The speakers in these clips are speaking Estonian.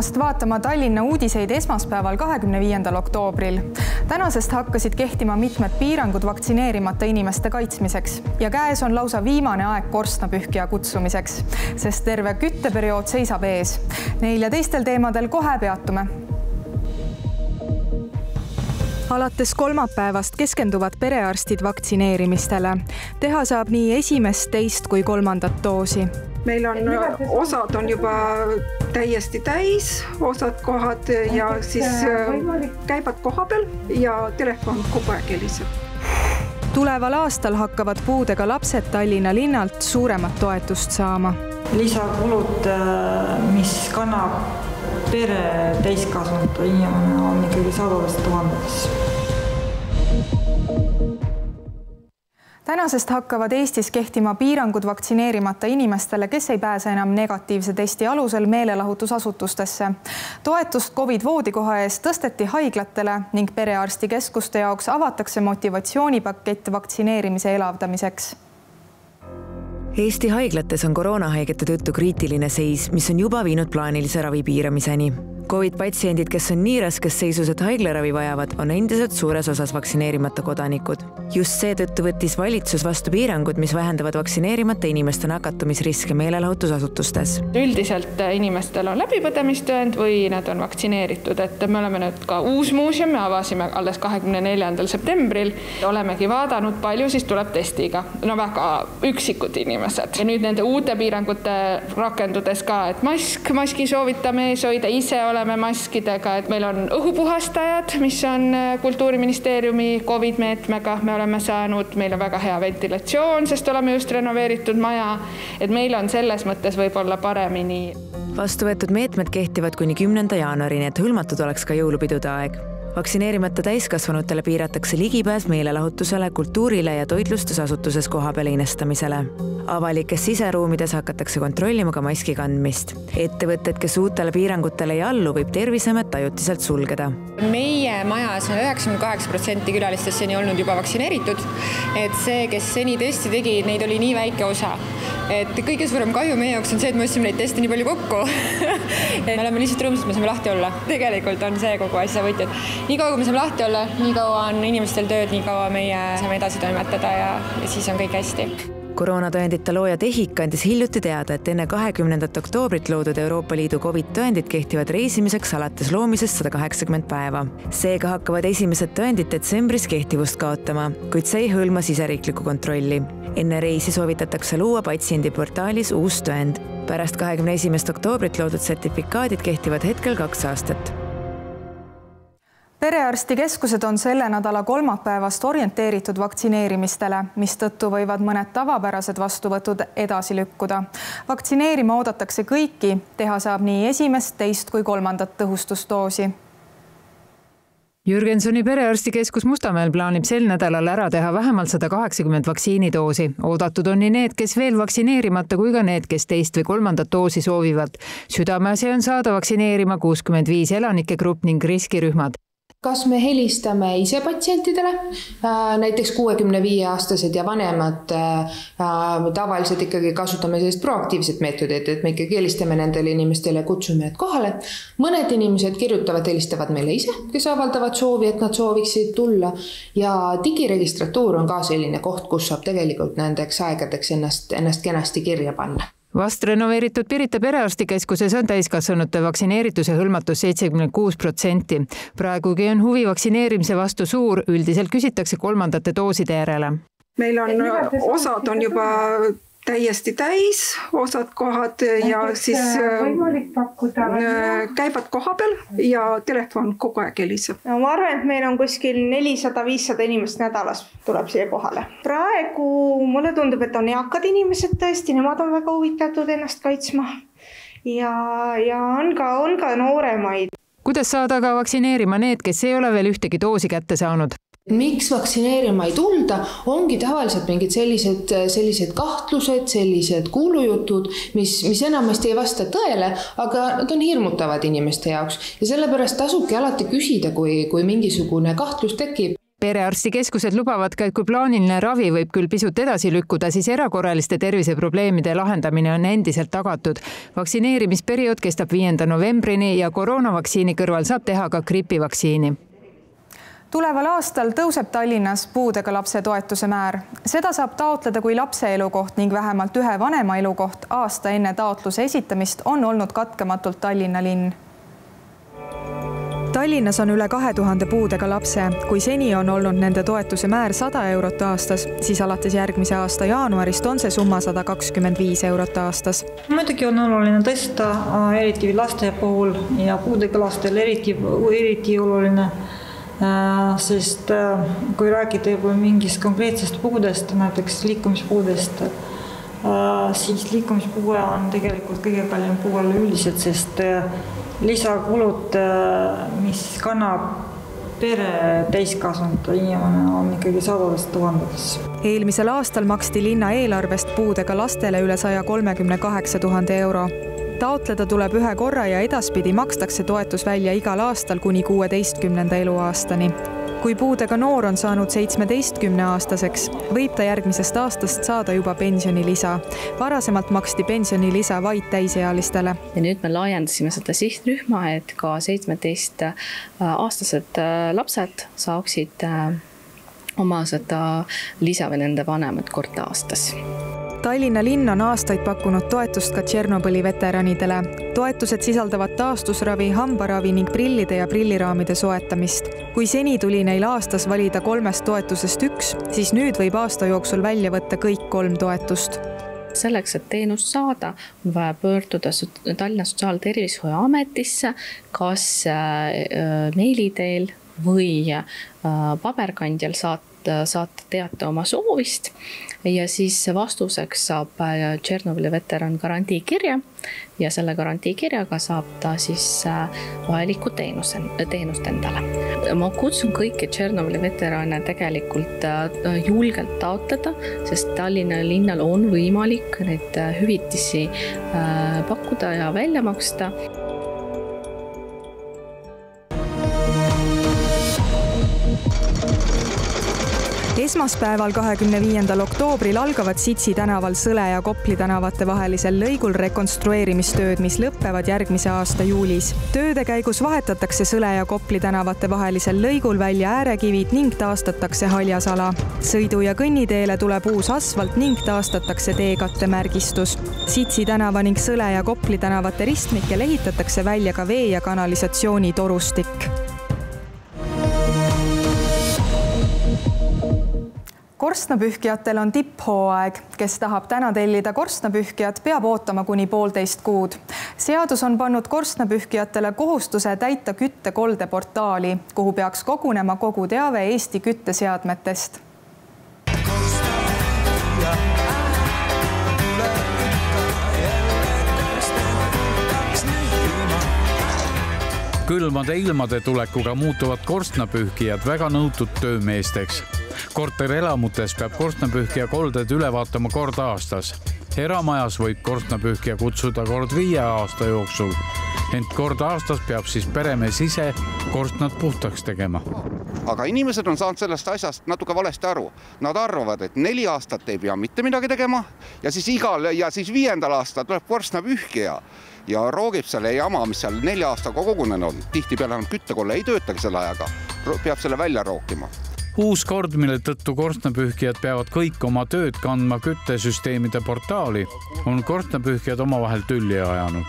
tulemast vaatama Tallinna uudiseid esmaspäeval, kahekümne viiendal oktoobril. tänasest hakkasid kehtima mitmed piirangud vaktsineerimata inimeste kaitsmiseks ja käes on lausa viimane aeg korstnapühkija kutsumiseks, sest terve kütteperiood seisab ees. Neil ja teistel teemadel kohe peatume alates kolmapäevast keskenduvad perearstid vaktsineerimistele. teha saab nii esimest, teist kui kolmandat doosi meil on, osad on juba täiesti täis, osad kohad ja siis äh, käivad kohapeal ja telefon kogu aeg heliseb. Tuleval aastal hakkavad puudega lapsed Tallinna linnalt suuremat toetust saama. lisakulud, äh, mis kannab pere täiskasvanute inimene, on ikkagi sadades tuhandetes tänasest hakkavad Eestis kehtima piirangud vaktsineerimata inimestele, kes ei pääse enam negatiivse testi alusel meelelahutusasutustesse. toetust Covid voodikoha eest tõsteti haiglatele ning perearstikeskuste jaoks avatakse motivatsioonipakett vaktsineerimise elavdamiseks Eesti haiglates on koroonahaigete tõttu kriitiline seis, mis on juba viinud plaanilise ravi piiramiseni Covid patsiendid, kes on nii raskes seisus, et haiglaravi vajavad, on endiselt suures osas vaktsineerimata kodanikud. just seetõttu võttis valitsus vastu piirangud, mis vähendavad vaktsineerimata inimeste nakatumisriske meelelahutusasutustes. üldiselt inimestel on läbipõdemistõend või nad on vaktsineeritud, et me oleme nüüd ka uus muuseum, me avasime alles kahekümne neljandal septembril. olemegi vaadanud, palju siis tuleb testiga, no väga üksikud inimesed ja nüüd nende uute piirangute rakendudes ka, et mask, maski soovitame ees hoida, ise oleme oleme maskidega, et meil on õhupuhastajad, mis on äh, Kultuuriministeeriumi Covid meetmega, me oleme saanud, meil on väga hea ventilatsioon, sest oleme just renoveeritud maja, et meil on selles mõttes võib-olla paremini. vastu võetud meetmed kehtivad kuni kümnenda jaanuarini, et hõlmatud oleks ka jõulupidude aeg vaktsineerimata täiskasvanutele piiratakse ligipääs meelelahutusele, kultuurile ja toitlustusasutuses kohapeal einestamisele. avalikes siseruumides hakatakse kontrollima ka maski kandmist. ettevõtted, kes uutele piirangutele ei allu, võib Terviseamet ajutiselt sulgeda. meie majas on üheksakümmend kaheksa protsenti külalistest seni olnud juba vaktsineeritud. et see, kes seni testi tegi, neid oli nii väike osa et kõige suurem kahju meie jaoks on see, et me ostsime neid teste nii palju kokku me oleme lihtsalt rõõmsad, et me saame lahti olla. tegelikult on see kogu asja võti, et nii kaua, kui me saame lahti olla, nii kaua on inimestel tööd, nii kaua meie saame edasi toimetada ja, ja siis on kõik hästi koroonatõendite looja TEHIK andis hiljuti teada, et enne kahekümnendat oktoobrit loodud Euroopa Liidu Covid tõendid kehtivad reisimiseks alates loomisest sada kaheksakümmend päeva. seega hakkavad esimesed tõendid detsembris kehtivust kaotama, kuid see ei hõlma siseriiklikku kontrolli. enne reisi soovitatakse luua patsiendi portaalis uus tõend. pärast kahekümne esimest oktoobrit loodud sertifikaadid kehtivad hetkel kaks aastat perearstikeskused on selle nädala kolmapäevast orienteeritud vaktsineerimistele, mistõttu võivad mõned tavapärased vastuvõtud edasi lükkuda. vaktsineerima oodatakse kõiki, teha saab nii esimest, teist kui kolmandat tõhustusdoosi Jürgensoni perearstikeskus Mustamäel plaanib sel nädalal ära teha vähemalt sada kaheksakümmend vaktsiinidoosi. oodatud on nii need, kes veel vaktsineerimata, kui ka need, kes teist või kolmandat doosi soovivad. südameasi on saada vaktsineerima kuuskümmend viis elanike grupp ning riskirühmad kas me helistame ise patsientidele, äh, näiteks kuuekümne viie aastased ja vanemad, äh, äh, tavaliselt ikkagi kasutame sellist proaktiivset meetodit, et me ikkagi helistame nendele inimestele, kutsume nad kohale. mõned inimesed kirjutavad, helistavad meile ise, kes avaldavad soovi, et nad sooviksid tulla. Ja digiregistratuur on ka selline koht, kus saab tegelikult nendeks aegadeks ennast, ennast kenasti kirja panna vast renoveeritud Pirita perearstikeskuses on täiskasvanute vaktsineerituse hõlmatus seitsekümmend kuus protsenti. praegugi on huvi vaktsineerimise vastu suur, üldiselt küsitakse kolmandate dooside järele. meil on, osad on juba täiesti täis, osad kohad ja siis äh, käivad kohapeal ja telefon kogu aeg heliseb. no ma arvan, et meil on kuskil nelisada, viissada inimest nädalas tuleb siia kohale. praegu mulle tundub, et on eakad inimesed tõesti, nemad on väga huvitatud ennast kaitsma. ja, ja on ka, on ka nooremaid. kuidas saada aga vaktsineerima need, kes ei ole veel ühtegi doosi kätte saanud? Miks vaktsineerima ei tulda, ongi tavaliselt mingid sellised, sellised kahtlused, sellised kuulujutud, mis, mis enamasti ei vasta tõele, aga nad on hirmutavad inimeste jaoks. Ja sellepärast tasubki alati küsida, kui, kui mingisugune kahtlus tekib. Perearstikeskused lubavad ka, et kui plaaniline ravi võib küll pisut edasi lükkuda, siis erakorraliste terviseprobleemide lahendamine on endiselt tagatud. vaktsineerimisperiood kestab viienda novembrini ja koroonavaktsiini kõrval saab teha ka gripivaktsiini tuleval aastal tõuseb Tallinnas puudega lapse toetuse määr. seda saab taotleda, kui lapse elukoht ning vähemalt ühe vanema elukoht aasta enne taotluse esitamist on olnud katkematult Tallinna linn Tallinnas on üle kahe tuhande puudega lapse. kui seni on olnud nende toetuse määr sada eurot aastas, siis alates järgmise aasta jaanuarist on see summa sada kakskümmend viis eurot aastas. muidugi on oluline tõsta, eriti laste puhul ja puudega lastel eriti, eriti oluline sest äh, kui rääkida juba mingist konkreetsest puudest, näiteks liikumispuudest, äh, siis liikumispuue on tegelikult kõige kallim puue üleüldiselt, sest lisakulud, mis kannab pere täiskasvanud inimene on ikkagi sadades tuhandetes. eelmisel aastal maksti linna eelarvest puudega lastele üle saja kolmekümne kaheksa tuhande euro taotleda tuleb ühe korra ja edaspidi makstakse toetus välja igal aastal kuni kuueteistkümnenda eluaastani. kui puudega noor on saanud seitsmeteistkümneaastaseks, võib ta järgmisest aastast saada juba pensionilisa. varasemalt maksti pensionilisa vaid täisealistele. ja nüüd me laiendasime seda sihtrühma, et ka seitsmeteistaastased äh, lapsed saaksid äh, oma seda lisa või nende vanemad kord aastas Tallinna linn on aastaid pakkunud toetust ka Tšernobõli veteranidele. toetused sisaldavad taastusravi, hambaravi ning prillide ja prilliraamide soetamist. kui seni tuli neil aastas valida kolmest toetusest üks, siis nüüd võib aasta jooksul välja võtta kõik kolm toetust selleks, et teenust saada, on vaja pöörduda Tallinna Sotsiaaltervishoiuametisse, kas äh, meili teel või äh, paberkandjal saata, saata teate oma soovist. Ja siis vastuseks saab äh, Tšernobõli veteran garantiikirja ja selle garantiikirjaga saab ta siis äh, vajaliku teenuse, teenust endale. ma kutsun kõiki Tšernobõli veterane tegelikult äh, julgelt taotleda, sest Tallinna linnal on võimalik neid hüvitisi pakkuda ja välja maksta esmaspäeval, kahekümne viiendal oktoobril algavad Sitsi tänaval Sõle ja Kopli tänavate vahelisel lõigul rekonstrueerimistööd, mis lõpevad järgmise aasta juulis. tööde käigus vahetatakse Sõle ja Kopli tänavate vahelisel lõigul välja äärekivid ning taastatakse haljasala. sõidu- ja kõnniteele tuleb uus asfalt ning taastatakse teekattemärgistus. Sitsi tänava ning Sõle ja Kopli tänavate ristmikel ehitatakse välja ka vee- ja kanalisatsioonitorustik korstnapühkijatel on tipphooaeg, kes tahab täna tellida korstnapühkijat, peab ootama kuni poolteist kuud. seadus on pannud korstnapühkijatele kohustuse täita küttekolde portaali, kuhu peaks kogunema kogu teave Eesti kütteseadmetest. Külmade ilmade tulekuga muutuvad korstnapühkijad väga nõutud töömeesteks korterelamutes peab korstnapühkija kolded üle vaatama kord aastas. eramajas võib korstnapühkija kutsuda kord viie aasta jooksul, ent kord aastas peab siis peremees ise korstnad puhtaks tegema. aga inimesed on saanud sellest asjast natuke valesti aru. Nad arvavad, et neli aastat ei pea mitte midagi tegema ja siis igal ja siis viiendal aastal tuleb korstnapühkija ja roogib selle jama, mis seal nelja aastaga kogunenud on. tihtipeale enam küttekolle ei töötagi selle ajaga, peab selle välja rookima uus kord, mille tõttu korstnapühkijad peavad kõik oma tööd kandma küttesüsteemide portaali, on korstnapühkijad omavahel tülli ajanud.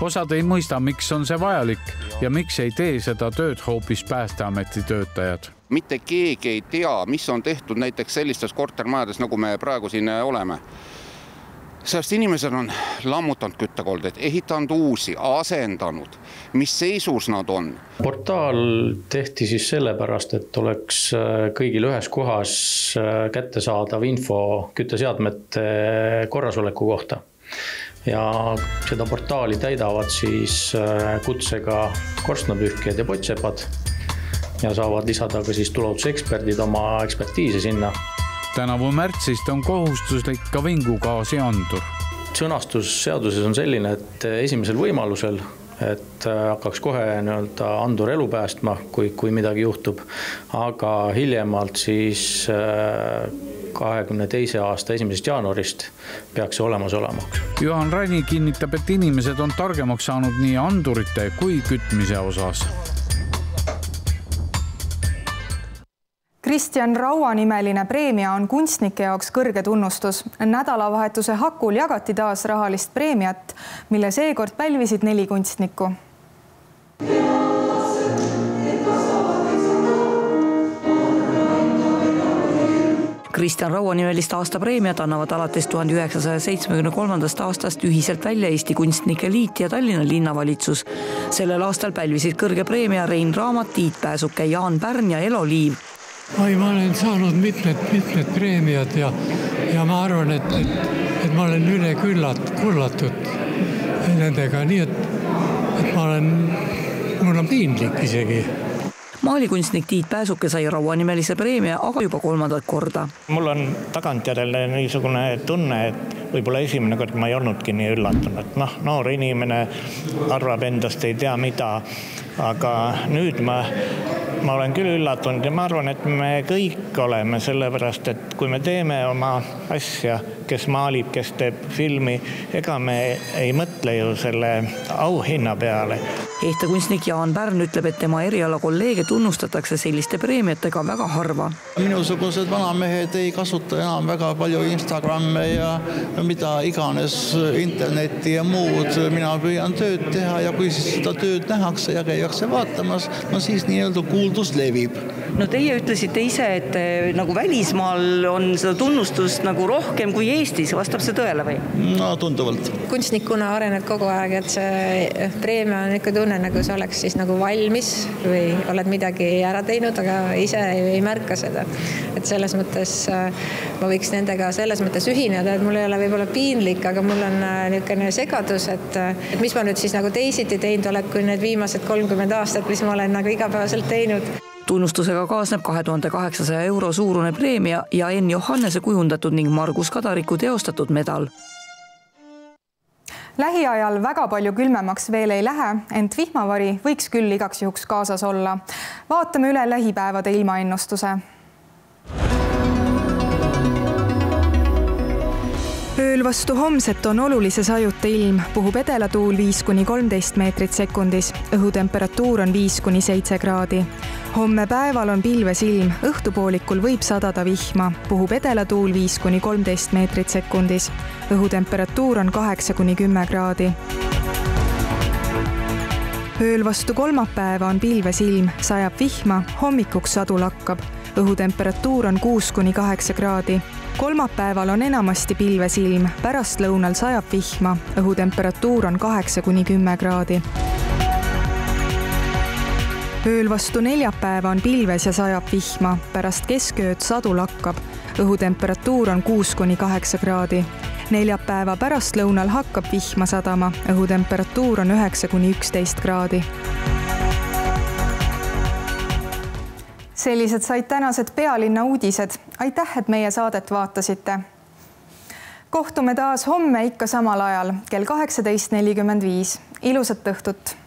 osad ei mõista, miks on see vajalik ja miks ei tee seda tööd hoopis Päästeameti töötajad. mitte keegi ei tea, mis on tehtud näiteks sellistes kortermajades, nagu me praegu siin oleme sest inimesed on lammutanud küttekoldeid, ehitanud uusi, asendanud, mis seisus nad on. portaal tehti siis sellepärast, et oleks äh, kõigil ühes kohas äh, kättesaadav info kütteseadmete korrasoleku kohta. Ja seda portaali täidavad siis äh, kutsega korstnapühkijad ja pottsepad ja saavad lisada ka siis tuleohutuseksperdid oma ekspertiisi sinna tänavu märtsist on kohustuslik ka vingugaasi andur. sõnastus seaduses on selline, et esimesel võimalusel et hakkaks kohe nii-öelda andur elu päästma, kui, kui midagi juhtub. aga hiljemalt siis kahekümne teise aasta esimesest jaanuarist peaks see olemas olema. Juhan Räni kinnitab, et inimesed on targemaks saanud nii andurite kui kütmise osas Kristjan Raua nimeline preemia on kunstnike jaoks kõrge tunnustus. nädalavahetuse hakul jagati taas rahalist preemiat, mille seekord pälvisid neli kunstnikku Kristjan Raua nimelist aastapreemiat annavad alates tuhande üheksasaja seitsmekümne kolmandast aastast ühiselt välja Eesti Kunstnike Liit ja Tallinna linnavalitsus. sellel aastal pälvisid kõrge preemia Rein Raamat, Tiit Pääsuke, Jaan Pärn ja Elo Liiv. Oi, ma olen saanud mitmed-mitmed preemiad ja, ja ma arvan, et, et, et ma olen üle küllat-, kullatud nendega, nii et, et ma olen, mul on piinlik isegi maalikunstnik Tiit Pääsuke sai rauanimelise preemia, aga juba kolmandat korda. mul on tagantjärele niisugune tunne, et võib-olla esimene kord ma ei olnudki nii üllatunud, noh, noor inimene arvab endast ei tea mida, aga nüüd ma ma olen küll üllatunud ja ma arvan, et me kõik oleme, sellepärast et kui me teeme oma asja, kes maalib, kes teeb filmi, ega me ei mõtle ju selle auhinna peale ehtekunstnik Jaan Pärn ütleb, et tema eriala kolleege tunnustatakse selliste preemiatega väga harva. minusugused vanamehed ei kasuta enam väga palju Instagramme ja mida iganes, internetti ja muud. mina püüan tööd teha ja kui siis seda tööd nähakse ja käiakse vaatamas, no siis nii-öelda kuuldus levib. no teie ütlesite ise, et eh, nagu välismaal on seda tunnustust nagu rohkem kui Eestis, vastab see tõele või? no tunduvalt. kunstnikuna arened kogu aeg, et see preemia on ikka tunne tunne, nagu sa oleks siis nagu valmis või oled midagi ära teinud, aga ise ei, ei märka seda. et selles mõttes äh, ma võiks nendega selles mõttes ühineda, et mul ei ole võib-olla piinlik, aga mul on äh, niisugune segadus, et, äh, et mis ma nüüd siis nagu teisiti teinud olen, kui need viimased kolmkümmend aastat, mis ma olen nagu igapäevaselt teinud tunnustusega kaasneb kahe tuhande kaheksasaja euro suurune preemia ja Enn Johannese kujundatud ning Margus Kadariku teostatud medal lähiajal väga palju külmemaks veel ei lähe, ent vihmavari võiks küll igaks juhuks kaasas olla. vaatame üle lähipäevade ilmaennustuse ööl vastu homset on olulise sajuta ilm, puhub edelatuul viis kuni kolmteist meetrit sekundis, õhutemperatuur on viis kuni seitse kraadi. homme päeval on pilves ilm, õhtupoolikul võib sadada vihma, puhub edelatuul viis kuni kolmteist meetrit sekundis, õhutemperatuur on kaheksa kuni kümme kraadi. Ööl vastu kolmapäeva on pilves ilm, sajab vihma, hommikuks sadu lakkab. Õhutemperatuur on kuus kuni kaheksa kraadi. Kolmapäeval on enamasti pilves ilm, pärastlõunal sajab vihma, õhutemperatuur on kaheksa kuni kümme kraadi. ööl vastu neljapäeva on pilves ja sajab vihma, pärast keskööd sadu lakkab, õhutemperatuur on kuus kuni kaheksa kraadi. neljapäeva pärastlõunal hakkab vihma sadama, õhutemperatuur on üheksa kuni üksteist kraadi sellised said tänased pealinna uudised. aitäh, et meie saadet vaatasite. kohtume taas homme ikka samal ajal kell kaheksateist nelikümmend viis. ilusat õhtut